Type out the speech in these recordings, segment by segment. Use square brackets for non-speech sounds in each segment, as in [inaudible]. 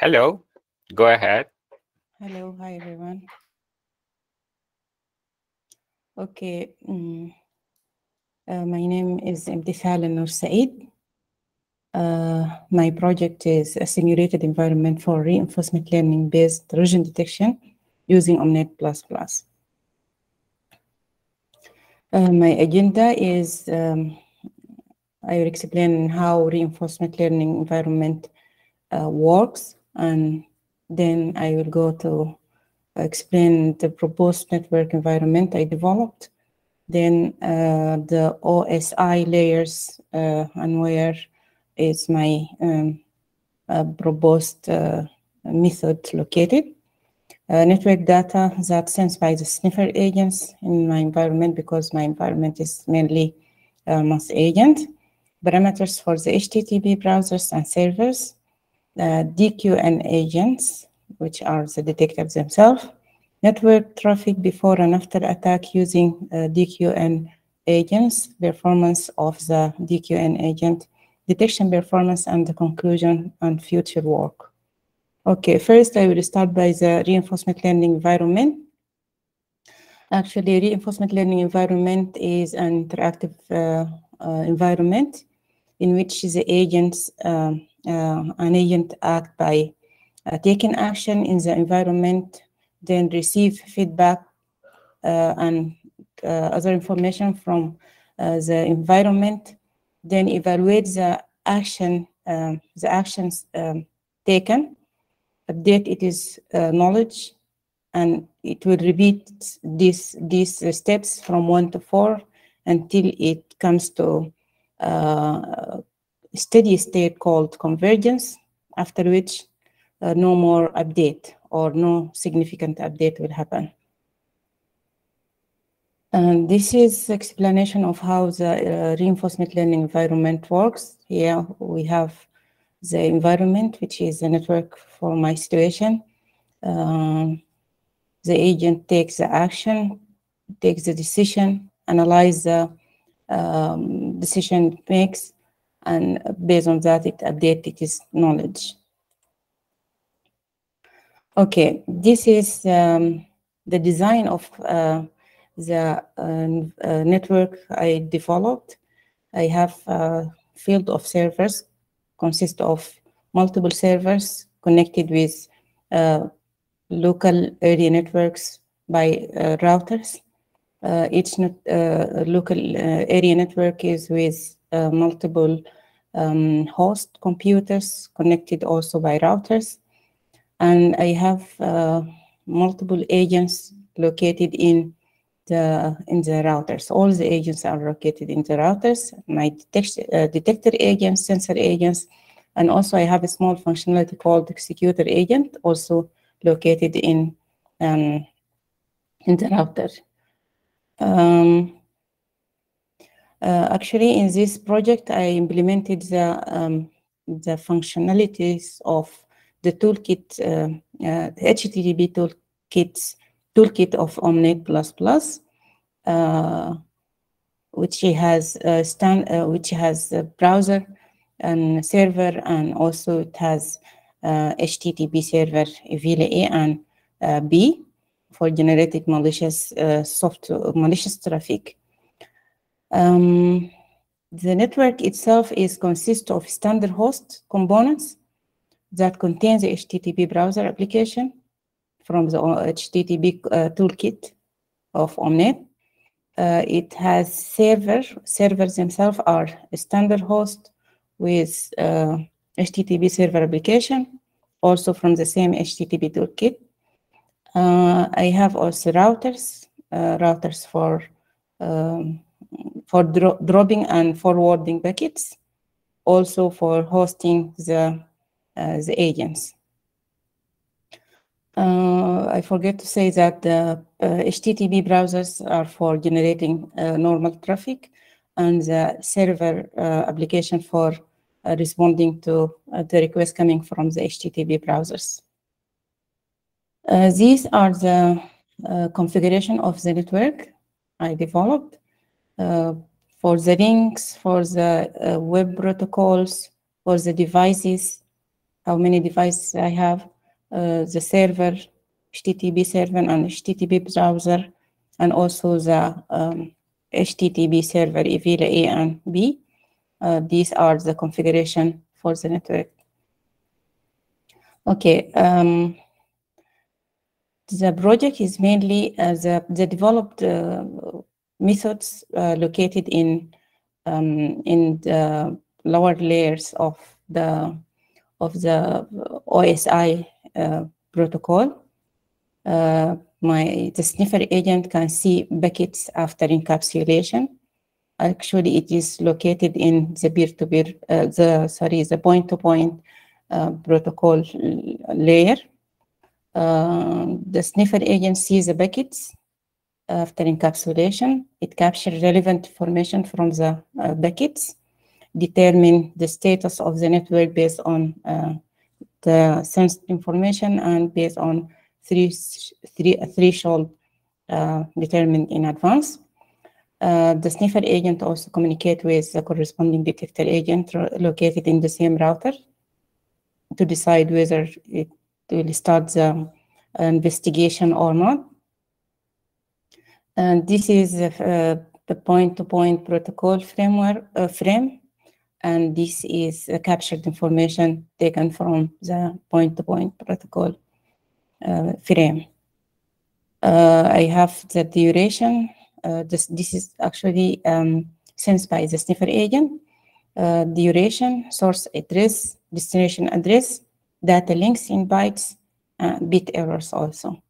Hello, go ahead. Hello, hi everyone. Okay, mm, uh, my name is Imtithal Nur Said. Uh, my project is a simulated environment for reinforcement learning based intrusion detection using OMNeT++. Uh, my agenda is um, I will explain how reinforcement learning environment uh, works and then I will go to explain the proposed network environment I developed, then uh, the OSI layers uh, and where is my um, uh, proposed uh, method located. Uh, network data that sensed by the sniffer agents in my environment because my environment is mainly uh, mass agent. Parameters for the HTTP browsers and servers, uh, DQN agents, which are the detectors themselves, network traffic before and after attack using uh, DQN agents, performance of the DQN agent, detection performance, and the conclusion and future work. Okay, first I will start by the reinforcement learning environment. Actually, reinforcement learning environment is an interactive uh, uh, environment in which the agents, um, an agent act by uh, taking action in the environment, then receive feedback uh, and uh, other information from the environment, then evaluate the action, um, the actions um, taken, update it is knowledge, and it will repeat these these steps from one to four until it comes to uh, steady state called convergence, after which uh, no more update or no significant update will happen. And this is explanation of how the uh, reinforcement learning environment works. Here we have the environment, which is a network for my situation. Um, the agent takes the action, takes the decision, analyze the um, decision makes, and based on that, it updates its knowledge. Okay, this is um, the design of uh, the uh, uh, network I developed. I have a field of servers, consist of multiple servers connected with uh, local area networks by uh, routers. Uh, each local area network is with multiple um, host computers connected also by routers and I have uh, multiple agents located in the in the routers. All the agents are located in the routers. My detect, uh, detector agents, sensor agents, and also I have a small functionality called executor agent, also located in um, in the router. Um, uh, actually, in this project, I implemented the um, the functionalities of the toolkit, uh, uh, HTTP toolkits, toolkit of OMNeT++, uh, which has stand, which has a browser and server, and also it has HTTP server VLA and B for generating malicious uh, software, malicious traffic. Um, the network itself is consists of standard host components that contains the HTTP browser application from the HTTP uh, toolkit of OMNeT. Uh, it has server, servers themselves are a standard host with uh, HTTP server application, also from the same HTTP toolkit. Uh, I have also routers, uh, routers for um, for dro dropping and forwarding packets, also for hosting the uh, the agents. Uh, I forget to say that the HTTP uh, browsers are for generating normal traffic and the server application for responding to the requests coming from the HTTP browsers. these are the configuration of the network I developed for the links, for the uh, web protocols, for the devices, how many devices I have, uh, the server, HTTP server and HTTP browser, and also the um, HTTP server EVILA A and B. Uh, these are the configuration for the network. Okay, um, the project is mainly uh, the, the developed uh, methods uh, located in um, in the lower layers of the of the OSI uh, protocol. Uh, my the sniffer agent can see packets after encapsulation. Actually, it is located in the peer-to-peer, -peer, uh, the sorry, the point-to-point -point, protocol layer. the sniffer agent sees the packets after encapsulation. It captures relevant information from the uh, packets, determine the status of the network based on uh, the sensed information and based on three, three threshold uh, determined in advance. Uh, the sniffer agent also communicate with the corresponding detector agent located in the same router to decide whether it will start the investigation or not. And this is uh, the point-to-point -point protocol framework uh, frame, and this is captured information taken from the point-to-point -point protocol uh, frame. Uh, I have the duration. Uh, this, this is actually um, sensed by the sniffer agent. Uh, duration, source address, destination address, data links in bytes, and bit errors also.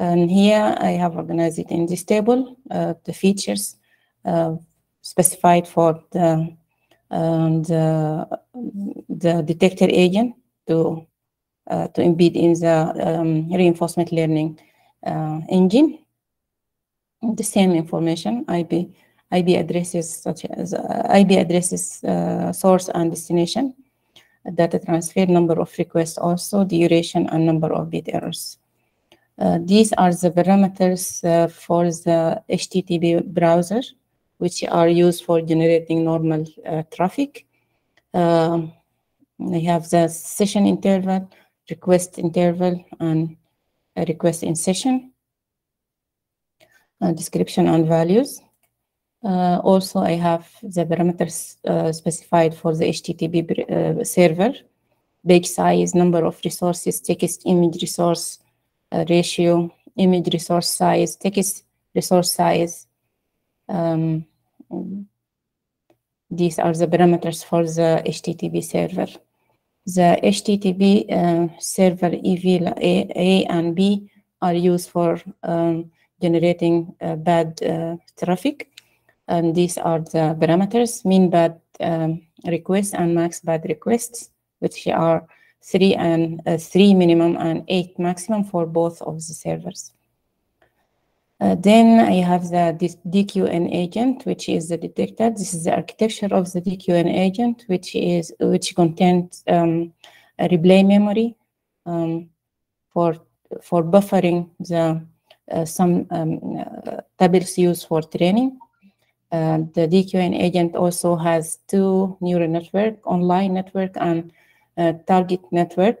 And here I have organized it in this table, uh, the features uh, specified for the, um, the, the detector agent to, uh, to embed in the um, reinforcement learning uh, engine. The same information, IP, IP addresses such as uh, IP addresses uh, source and destination, data transfer, number of requests also, duration and number of bit errors. Uh, these are the parameters uh, for the HTTP browser, which are used for generating normal uh, traffic. Um, I have the session interval, request interval, and request in session, description and values. Uh, also, I have the parameters uh, specified for the HTTP uh, server, page size, number of resources, text image resource, ratio, image resource size, text resource size. Um, these are the parameters for the HTTP server. The HTTP uh, server EVIL A, A, and B are used for um, generating uh, bad uh, traffic. And these are the parameters, mean bad um, requests and max bad requests, which are three and uh, three minimum and eight maximum for both of the servers. Uh, then I have the DQN agent, which is the detector. This is the architecture of the DQN agent, which is which contains um, a replay memory um, for for buffering the uh, some um, uh, tables used for training. Uh, the DQN agent also has two neural network, online network and target network.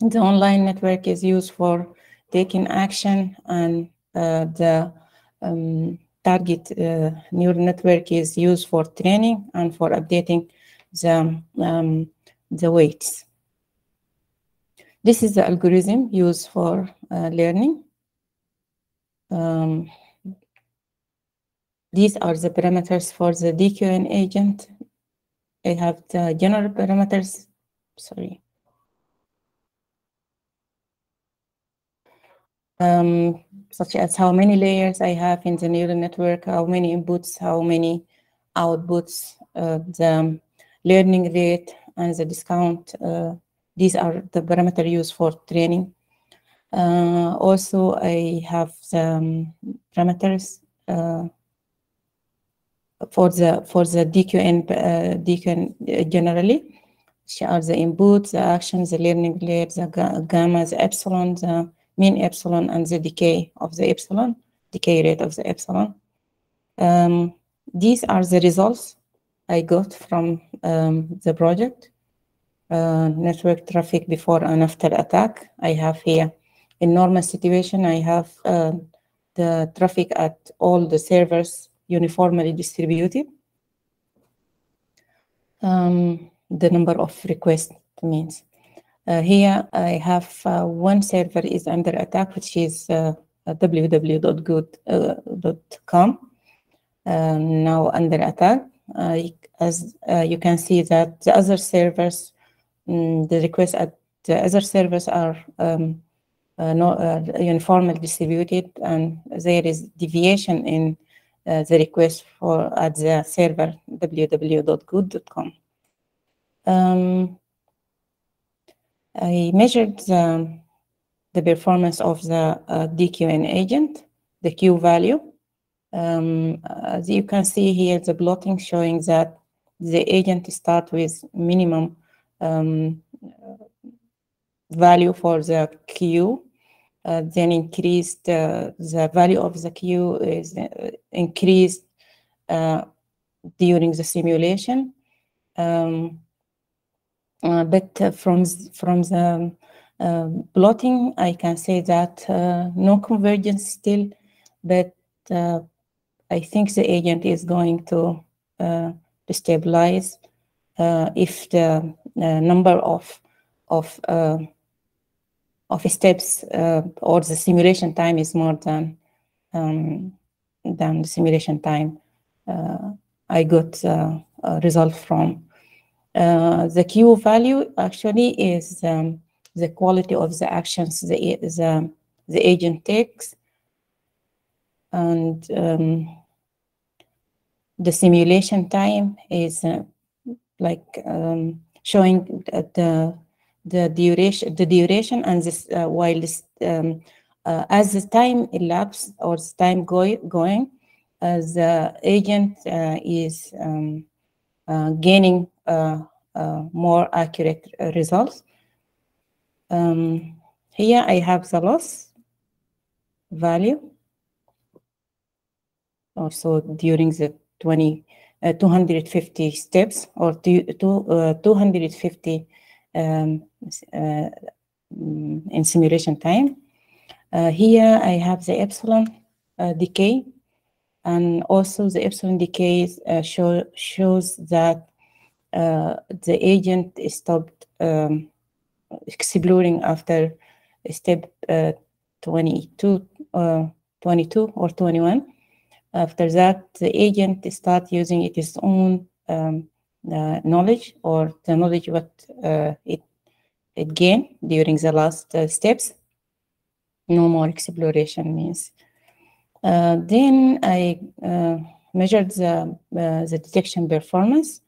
The online network is used for taking action and uh, the um, target uh, neural network is used for training and for updating the, um, the weights. This is the algorithm used for uh, learning. Um, these are the parameters for the DQN agent. I have the general parameters, sorry. Um, such as how many layers I have in the neural network, how many inputs, how many outputs, uh, the learning rate, and the discount. Uh, these are the parameter used for training. Uh, also, I have the um, parameters uh, for the for the DQN uh, DQN uh, generally, which are the inputs, the actions, the learning rate, the gamma, the epsilon, the mean epsilon, and the decay of the epsilon, decay rate of the epsilon. Um, these are the results I got from um, the project. uh, network traffic before and after attack. I have here, in normal situation, I have uh, the traffic at all the servers uniformly distributed. Um, the number of requests means. Uh, here I have uh, one server is under attack, which is uh, www.good.com. Uh, now under attack. as you can see that the other servers, um, the requests at the other servers are um, not uniformly distributed, and there is deviation in the request for at the server www.good.com. Um, I measured the, the performance of the uh, DQN agent, the Q value. Um, as you can see here, the plotting showing that the agent start with minimum um, value for the Q, uh, then increased uh, the value of the Q is uh, increased uh, during the simulation. Um, uh, but from from the um, plotting, I can say that no convergence still, but I think the agent is going to stabilize if the number of of of steps uh, or the simulation time is more than um, than the simulation time uh, I got uh, a result from. The Q value actually is um, the quality of the actions the, the, the agent takes. And um, the simulation time is uh, like um, showing the the duration the duration and this uh, while this um, uh, as the time elapses or time go, going as the agent uh, is um, uh, gaining uh, uh, more accurate results. Um, here I have the loss value. Also during the 20, uh, 250 steps or two, two, uh, 250 um, uh, in simulation time. Uh, here I have the epsilon decay and also the epsilon decay show, shows that uh, the agent stopped um, exploring after step uh, 22, uh, 22 or 21. After that, the agent start using its own um, uh, knowledge or the knowledge what uh, it it gained during the last uh, steps. No more exploration means. then I measured the the detection performance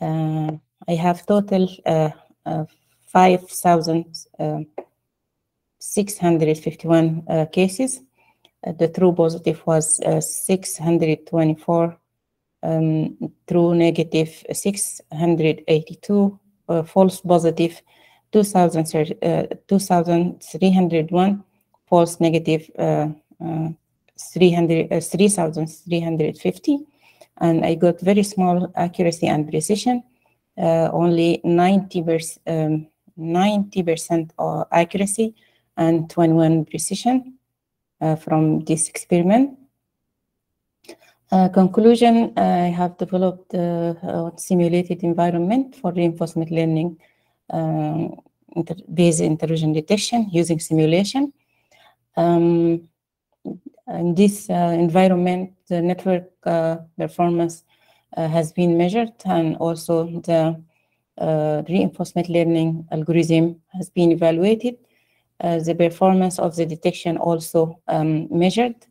uh, I have total uh, uh, 5,651 cases. the true positive was 624 um, true negative 682 uh, false positive 2,301 uh, false negative uh, 3,350 and I got very small accuracy and precision, uh, only 90 percent, um, 90% accuracy and 21 precision uh, from this experiment. Uh, conclusion, I have developed a simulated environment for reinforcement learning um, inter based intrusion detection using simulation. Um, in this uh, environment, the network uh, performance uh, has been measured and also the reinforcement learning algorithm has been evaluated. the performance of the detection also um, measured.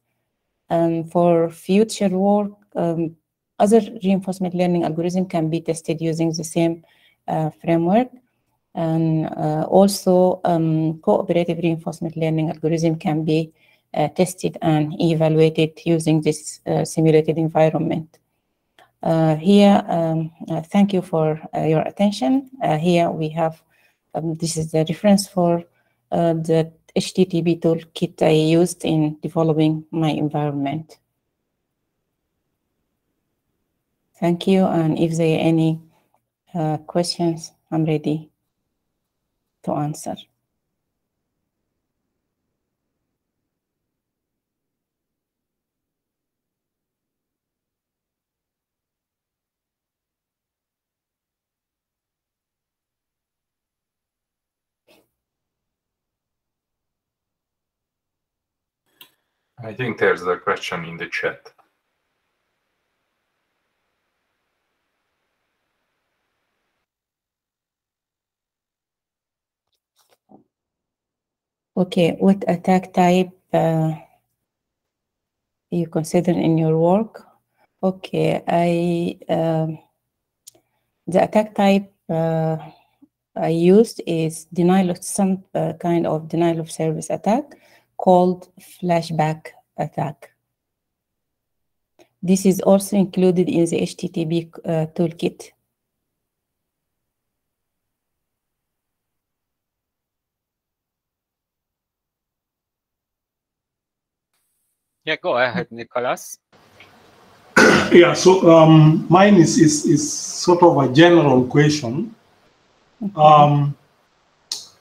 And for future work, um, other reinforcement learning algorithm can be tested using the same uh, framework. And uh, also um, cooperative reinforcement learning algorithm can be uh, tested and evaluated using this uh, simulated environment. Uh, here, um, thank you for your attention. here we have, um, this is the reference for the HTTP toolkit I used in developing my environment. Thank you, and if there are any uh, questions, I'm ready to answer. I think there's a question in the chat. Okay, what attack type uh, you consider in your work? Okay, I um, the attack type uh, I used is denial of some uh, kind of denial of service attack called flashback attack. This is also included in the HTTP uh, toolkit. Yeah, go ahead, Nicholas. [coughs] Yeah, so um, mine is, is is sort of a general question. Um,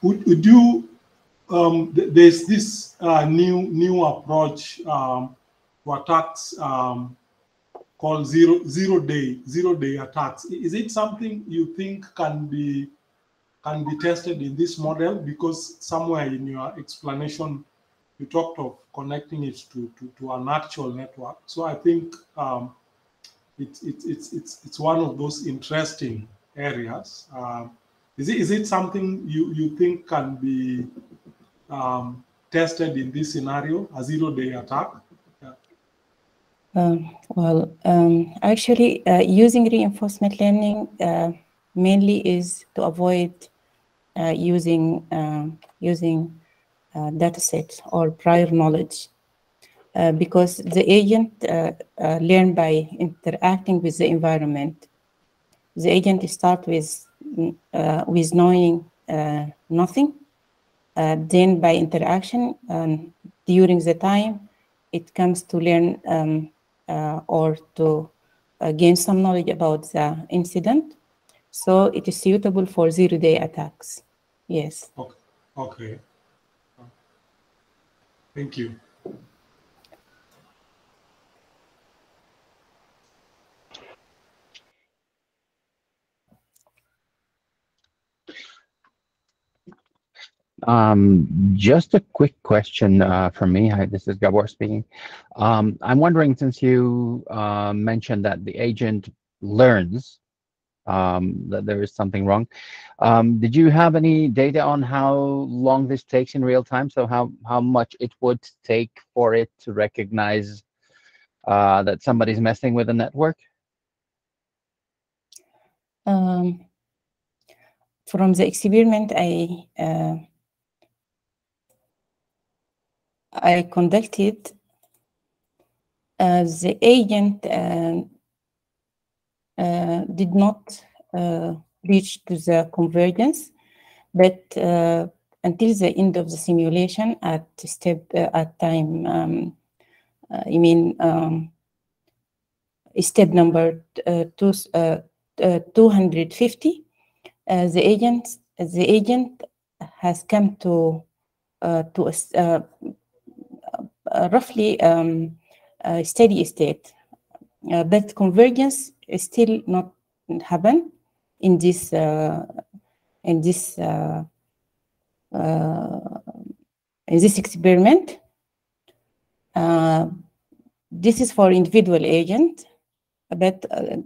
would, would you um, th- there's this uh, new new approach um, to attacks um, called zero zero day zero day attacks. Is it something you think can be can be tested in this model? Because somewhere in your explanation you talked of connecting it to, to, to an actual network. So I think um, it's it's it's it's it's one of those interesting areas. Um, is it is it something you you think can be um, tested in this scenario, a zero day attack? Um, well, um, actually, uh, using reinforcement learning uh, mainly is to avoid uh, using um, using uh, data sets or prior knowledge, uh, because the agent uh, uh, learn by interacting with the environment. The agent start with uh, with knowing nothing, then by interaction um, during the time, it comes to learn um, uh, or to uh, gain some knowledge about the incident. So it is suitable for zero-day attacks. Yes. Okay. Okay. Thank you. Um, just a quick question uh, from me. Hi, this is Gabor speaking. Um, I'm wondering, since you uh, mentioned that the agent learns um, that there is something wrong, um, did you have any data on how long this takes in real time? So how how much it would take for it to recognize uh, that somebody's messing with the network? Um, from the experiment I uh, I conducted, uh, the agent uh, uh, did not uh, reach to the convergence, but uh, until the end of the simulation at step uh, at time, um, I mean um, step number two, uh, uh, 250, uh, the agent the agent has come to to roughly um, a steady state, uh, but convergence is still not happen in this uh, in this uh, uh, in this experiment. Uh, this is for individual agent, but uh,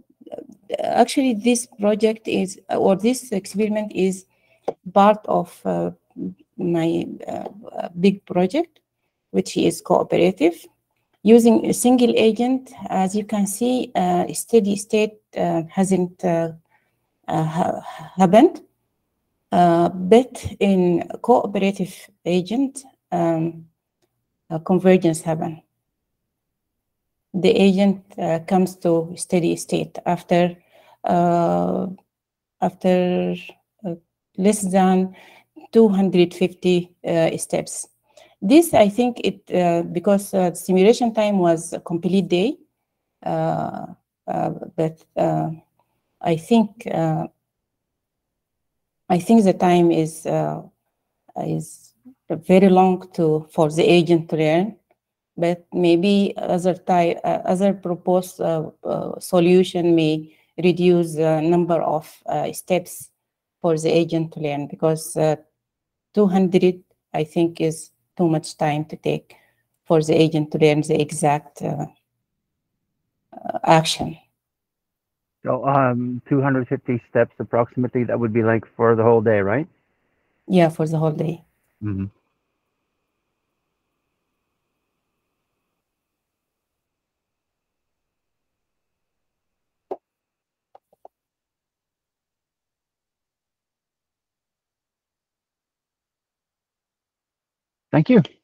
actually this project is or this experiment is part of uh, my uh, big project, which is cooperative. Using a single agent, as you can see, uh, steady state uh, hasn't uh, uh, ha- happened. Uh, but in cooperative agent, um, convergence happen. The agent uh, comes to steady state after after less than 250 uh, steps. This, I think, it uh, because uh, simulation time was a complete day, uh, uh, but uh, I think uh, I think the time is is very long to for the agent to learn, but maybe other type other proposed solution may reduce the number of steps for the agent to learn because uh, 200 I think is too much time to take for the agent to learn the exact uh, uh, action. So, um, 250 steps approximately, that would be like for the whole day, right? Yeah, for the whole day. Mm-hmm. Thank you.